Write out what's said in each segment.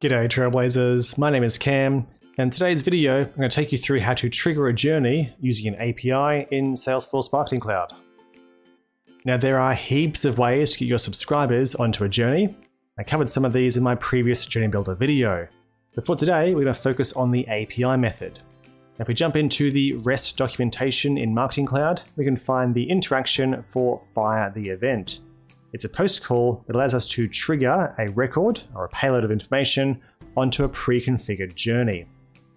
G'day Trailblazers, my name is Cam, and today's video I'm going to take you through how to trigger a journey using an API in Salesforce Marketing Cloud. Now there are heaps of ways to get your subscribers onto a journey. I covered some of these in my previous Journey Builder video. But for today, we're going to focus on the API method. Now if we jump into the REST documentation in Marketing Cloud, we can find the interaction for Fire the Event. It's a post call that allows us to trigger a record or a payload of information onto a pre-configured journey.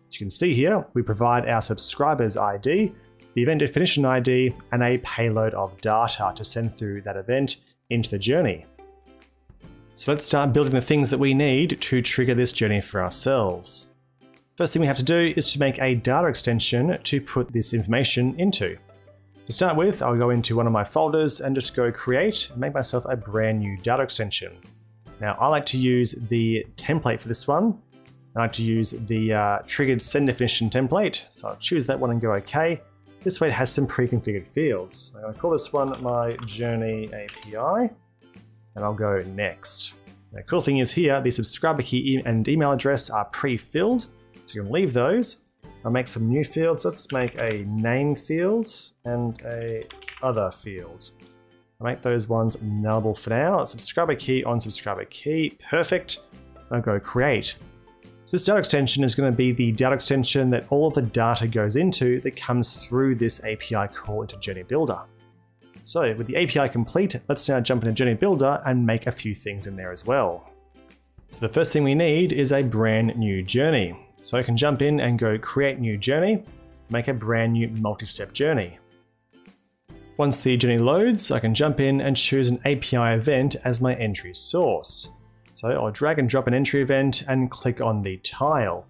As you can see here, we provide our subscriber's ID, the event definition ID, and a payload of data to send through that event into the journey. So let's start building the things that we need to trigger this journey for ourselves. First thing we have to do is to make a data extension to put this information into. To start with, I'll go into one of my folders and just go create and make myself a brand new data extension. Now I like to use the template for this one. I like to use the uh, triggered send definition template. So I'll choose that one and go OK. This way it has some pre-configured fields. I'm going to call this one my journey API and I'll go next. The cool thing is here, the subscriber key and email address are pre-filled. So you can leave those I'll make some new fields. Let's make a name field and a other field. I'll make those ones nullable for now. Subscriber key on subscriber key. Perfect. I'll go create. So this data extension is going to be the data extension that all of the data goes into that comes through this API call into Journey Builder. So with the API complete, let's now jump into Journey Builder and make a few things in there as well. So the first thing we need is a brand new journey. So I can jump in and go create new journey, make a brand new multi-step journey. Once the journey loads, I can jump in and choose an API event as my entry source. So I'll drag and drop an entry event and click on the tile.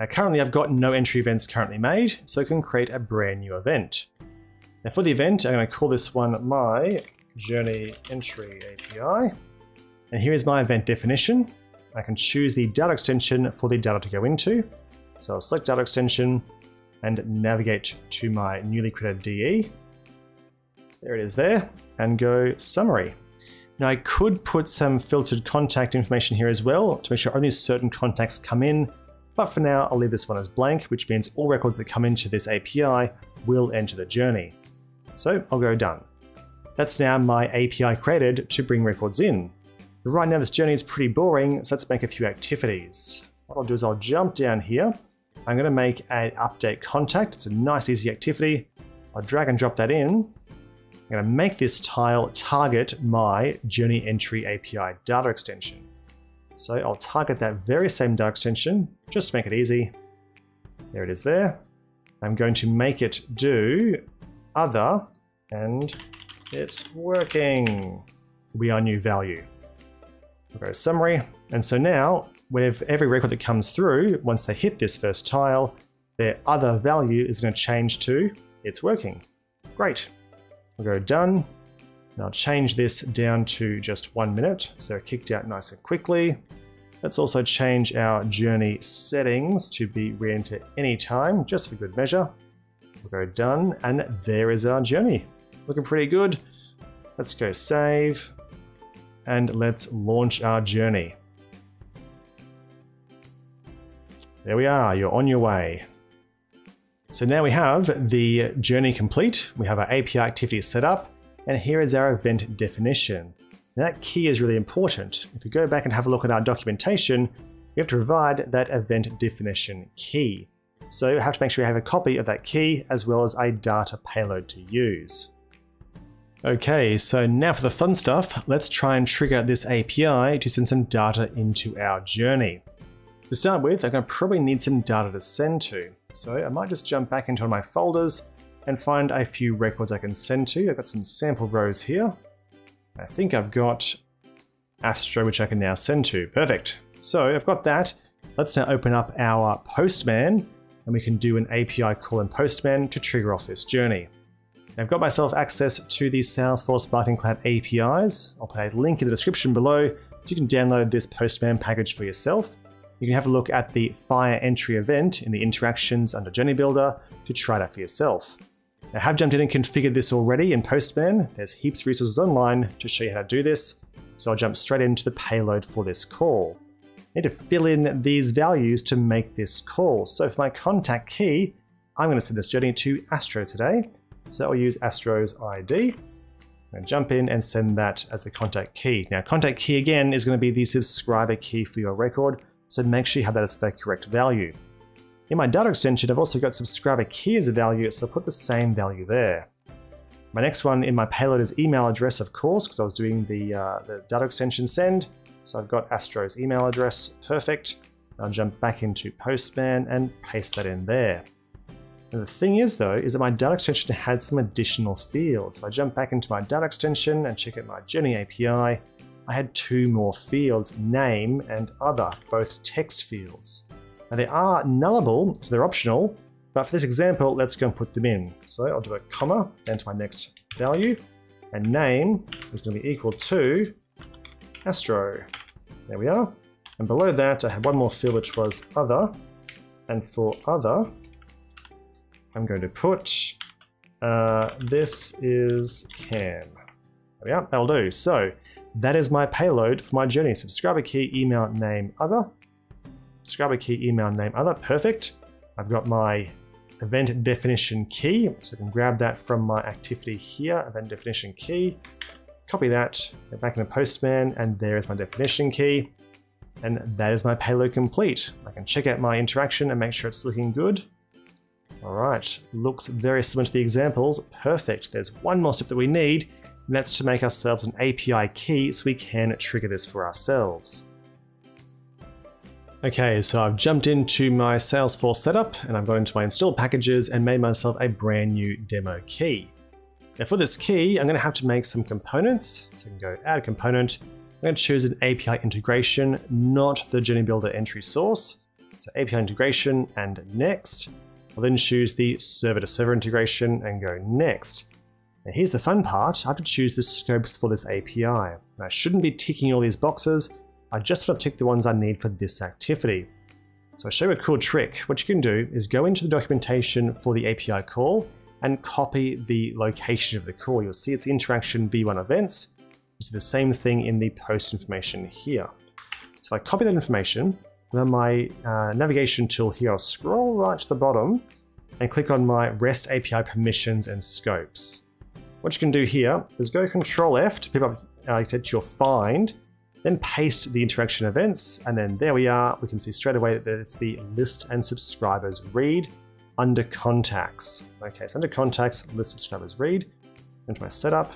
Now currently I've got no entry events currently made, so I can create a brand new event. Now for the event, I'm going to call this one my journey entry API. And here is my event definition. I can choose the data extension for the data to go into. So I'll select data extension and navigate to my newly created DE. There it is there, and go summary. Now I could put some filtered contact information here as well to make sure only certain contacts come in, but for now I'll leave this one as blank, which means all records that come into this API will enter the journey. So I'll go done. That's now my API created to bring records in. Right now this journey is pretty boring, so let's make a few activities. What I'll do is I'll jump down here. I'm going to make an update contact. It's a nice easy activity. I'll drag and drop that in. I'm going to make this tile target my Journey Entry API data extension. So I'll target that very same data extension just to make it easy. There it is there. I'm going to make it do other and it's working. We are new value. We'll go summary. And so now, with every record that comes through, once they hit this first tile, their other value is going to change to it's working. Great. We'll go done. And I'll change this down to just one minute, so they're kicked out nice and quickly. Let's also change our journey settings to be re-enter anytime, just for good measure. We'll go done, and there is our journey. Looking pretty good. Let's go save and let's launch our journey. There we are, you're on your way. So now we have the journey complete, we have our API activity set up, and here is our event definition. Now that key is really important. If we go back and have a look at our documentation, we have to provide that event definition key. So you have to make sure you have a copy of that key as well as a data payload to use. Okay, so now for the fun stuff, let's try and trigger this API to send some data into our journey. To start with, I'm going to probably need some data to send to. So I might just jump back into my folders and find a few records I can send to. I've got some sample rows here. I think I've got Astro, which I can now send to. Perfect. So I've got that. Let's now open up our Postman and we can do an API call in Postman to trigger off this journey. I've got myself access to the Salesforce Marketing Cloud APIs. I'll put a link in the description below so you can download this Postman package for yourself. You can have a look at the Fire Entry event in the interactions under Journey Builder to try that for yourself. I have jumped in and configured this already in Postman. There's heaps of resources online to show you how to do this, so I'll jump straight into the payload for this call. I need to fill in these values to make this call. So for my contact key, I'm going to send this journey to Astro today. So I'll use Astro's ID and jump in and send that as the contact key. Now contact key again is going to be the subscriber key for your record, so make sure you have that as the correct value. In my data extension, I've also got subscriber key as a value, so I'll put the same value there. My next one in my payload is email address, of course, because I was doing the, uh, the data extension send. So I've got Astro's email address, perfect. I'll jump back into Postman and paste that in there. The thing is though, is that my data extension had some additional fields. If I jump back into my data extension and check out my Journey API, I had two more fields, name and other, both text fields. Now they are nullable, so they're optional, but for this example, let's go and put them in. So I'll do a comma, then to my next value, and name is going to be equal to Astro. There we are. And below that, I have one more field which was other. And for other, I'm going to put uh, this is cam. There we are, that'll do. So that is my payload for my journey. Subscriber key, email, name, other. Subscriber key, email, name, other. Perfect. I've got my event definition key. So I can grab that from my activity here, event definition key, copy that, go back into Postman, and there is my definition key. And that is my payload complete. I can check out my interaction and make sure it's looking good. All right, looks very similar to the examples. Perfect. There's one more step that we need, and that's to make ourselves an API key so we can trigger this for ourselves. Okay, so I've jumped into my Salesforce setup and I've gone into my installed packages and made myself a brand new demo key. Now for this key, I'm going to have to make some components. So I can go add a component. I'm to choose an API integration, not the Journey Builder entry source. So API integration and next. I'll then choose the server to server integration and go next. Now here's the fun part, I have to choose the scopes for this API. Now, I shouldn't be ticking all these boxes, I just want to tick the ones I need for this activity. So I'll show you a cool trick. What you can do is go into the documentation for the API call and copy the location of the call. You'll see it's interaction v1 events. You see the same thing in the post information here. So if I copy that information, then my uh, navigation tool here, I'll scroll right to the bottom and click on my REST API permissions and scopes. What you can do here is go Control F to pick up uh, your find then paste the interaction events, and then there we are. We can see straight away that it's the list and subscribers read under contacts. Okay, so under contacts, list subscribers read. Into my setup.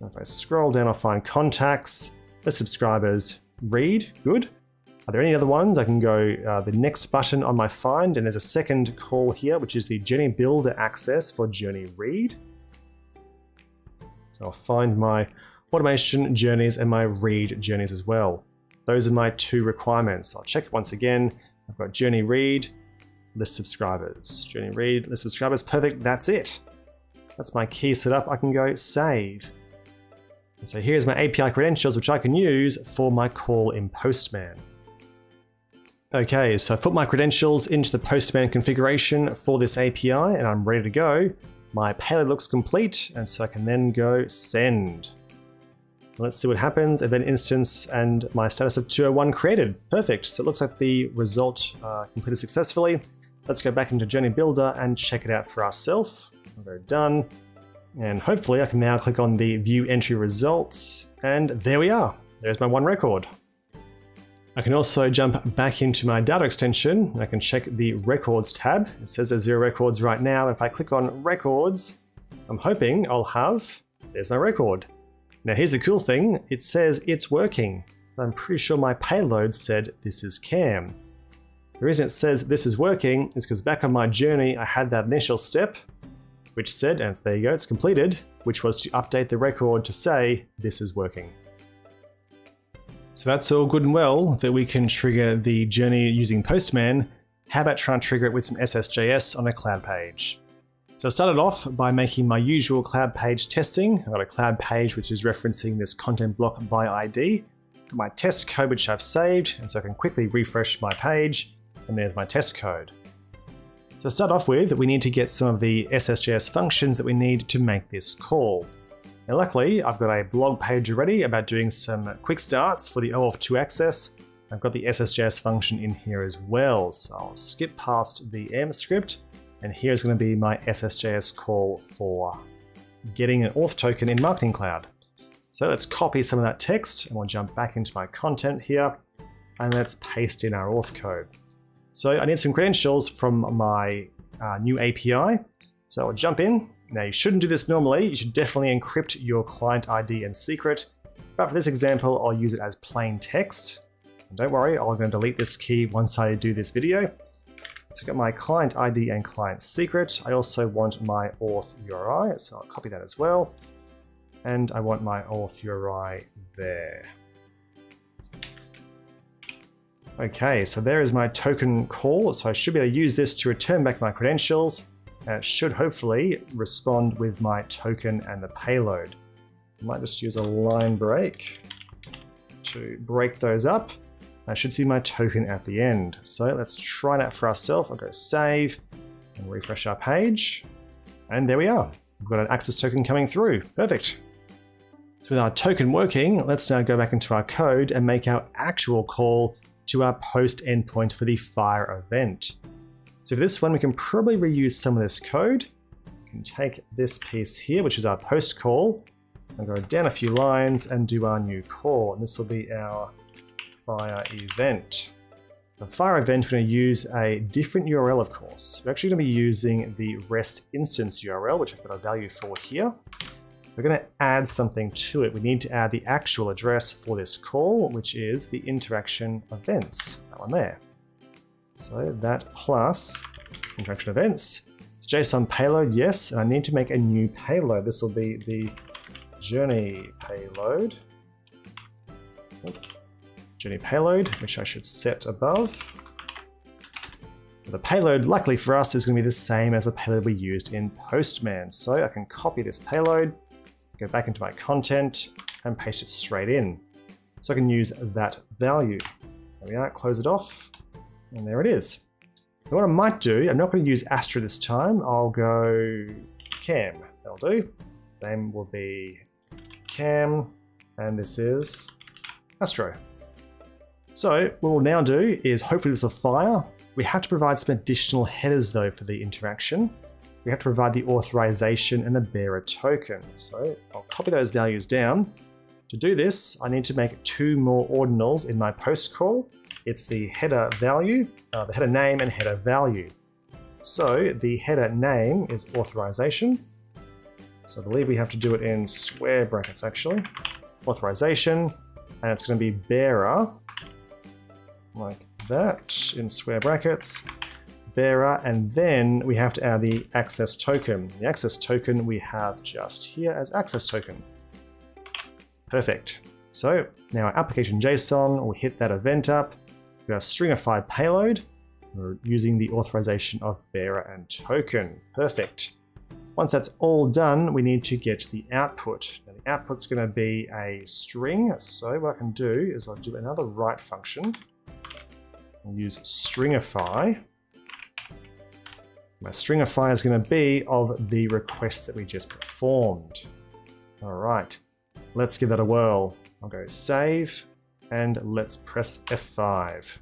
If I scroll down, I'll find contacts, list subscribers read. Good. Are there any other ones? I can go uh, the next button on my find, and there's a second call here, which is the Journey Builder access for Journey Read. So I'll find my automation journeys and my read journeys as well. Those are my two requirements. I'll check once again. I've got journey read, list subscribers. Journey read, list subscribers, perfect, that's it. That's my key set up. I can go save. And so here's my API credentials, which I can use for my call in Postman. Okay, so I've put my credentials into the Postman configuration for this API and I'm ready to go. My payload looks complete, and so I can then go send. Let's see what happens. Event instance and my status of 201 created. Perfect. So it looks like the result uh, completed successfully. Let's go back into Journey Builder and check it out for ourselves. We're done. And hopefully I can now click on the view entry results and there we are. There's my one record. I can also jump back into my data extension. I can check the records tab. It says there's zero records right now. If I click on records, I'm hoping I'll have, there's my record. Now here's the cool thing, it says it's working. I'm pretty sure my payload said this is cam. The reason it says this is working is because back on my journey I had that initial step which said, and there you go, it's completed, which was to update the record to say this is working. So that's all good and well that we can trigger the journey using Postman. How about trying to trigger it with some SSJS on a cloud page? So I started off by making my usual cloud page testing. I've got a cloud page which is referencing this content block by ID. Got my test code which I've saved, and so I can quickly refresh my page, and there's my test code. So to start off with, we need to get some of the SSJS functions that we need to make this call. Now luckily, I've got a blog page already about doing some quick starts for the OAuth 2 access, I've got the SSJS function in here as well. So I'll skip past the AMPscript and here's going to be my SSJS call for getting an auth token in Marketing Cloud. So let's copy some of that text and we'll jump back into my content here and let's paste in our auth code. So I need some credentials from my uh, new API. So I'll jump in. Now you shouldn't do this normally. You should definitely encrypt your client ID and secret. But for this example, I'll use it as plain text. And don't worry, I'm going to delete this key once I do this video. So I've got my client ID and client secret. I also want my auth URI, so I'll copy that as well. And I want my auth URI there. Okay, so there is my token call. So I should be able to use this to return back my credentials. Uh, it should hopefully respond with my token and the payload. I might just use a line break to break those up. I should see my token at the end. So let's try that for ourselves. I'll go save and refresh our page. And there we are. We've got an access token coming through. Perfect. So with our token working, let's now go back into our code and make our actual call to our post endpoint for the fire event. So for this one, we can probably reuse some of this code. We can take this piece here, which is our post call, and go down a few lines and do our new call. And this will be our fire event. The fire event, we're going to use a different URL, of course. We're actually going to be using the REST instance URL, which I've got a value for here. We're going to add something to it. We need to add the actual address for this call, which is the interaction events, that one there. So that plus interaction events. It's JSON payload, yes, and I need to make a new payload. This will be the journey payload. Journey payload, which I should set above. The payload, luckily for us, is going to be the same as the payload we used in Postman. So I can copy this payload, go back into my content, and paste it straight in. So I can use that value. There we are, close it off, and there it is. What I might do, I'm not going to use Astro this time, I'll go Cam, that'll do. Name will be Cam, and this is Astro. So what we'll now do is hopefully this will fire. We have to provide some additional headers though for the interaction. We have to provide the authorization and the bearer token. So I'll copy those values down. To do this, I need to make two more ordinals in my post call. It's the header value, uh, the header name and header value. So the header name is authorization. So I believe we have to do it in square brackets actually. Authorization, and it's going to be bearer like that in square brackets, bearer, and then we have to add the access token. The access token we have just here as access token. Perfect. So now our application JSON will hit that event up. Have stringify payload. We're using the authorization of bearer and token. Perfect. Once that's all done, we need to get the output. Now the output's going to be a string. So what I can do is I'll do another write function. I'll use stringify. My stringify is going to be of the request that we just performed. All right, let's give that a whirl. I'll go save and let's press F5.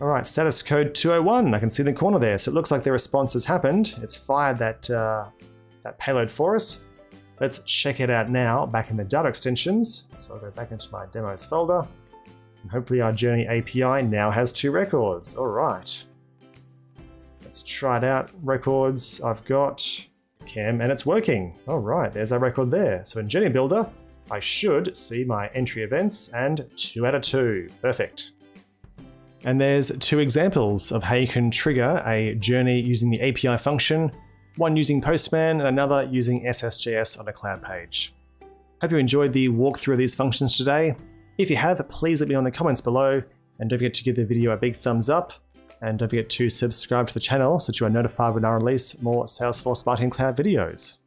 All right, status code 201. I can see the corner there. So it looks like the response has happened. It's fired that, uh, that payload for us. Let's check it out now back in the data extensions. So I'll go back into my demos folder. And hopefully our Journey API now has two records. All right. Let's try it out. Records, I've got Cam, and it's working. All right, there's our record there. So in Journey Builder, I should see my entry events and two out of two. Perfect. And there's two examples of how you can trigger a journey using the API function, one using Postman and another using SSJS on a cloud page. Hope you enjoyed the walkthrough of these functions today. If you have, please let me know in the comments below, and don't forget to give the video a big thumbs up, and don't forget to subscribe to the channel so that you are notified when I release more Salesforce Marketing Cloud videos.